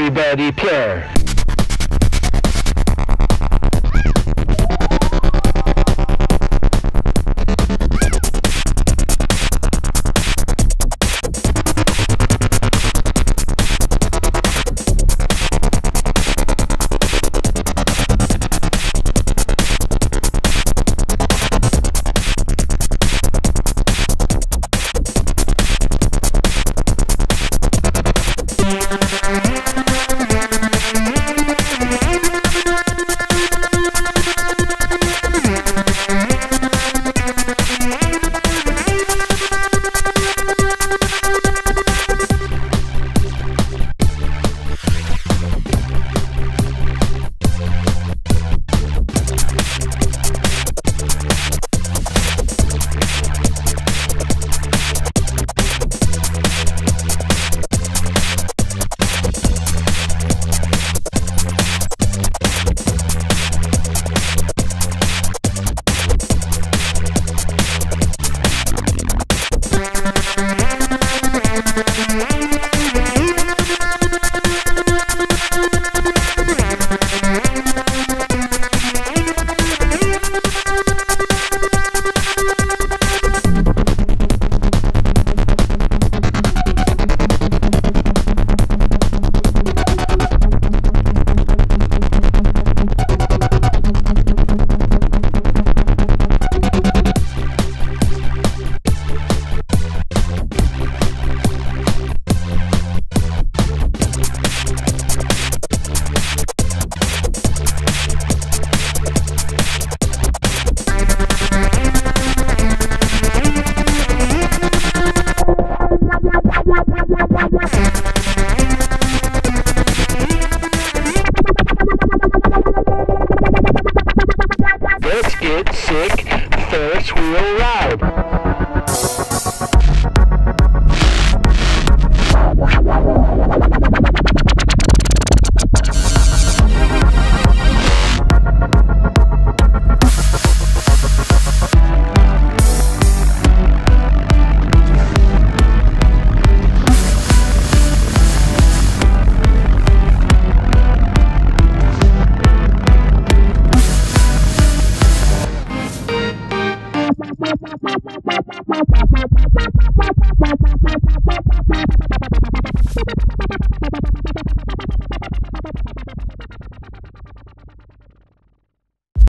Everybody pure. Sick Ferris wheel ride. Thank you.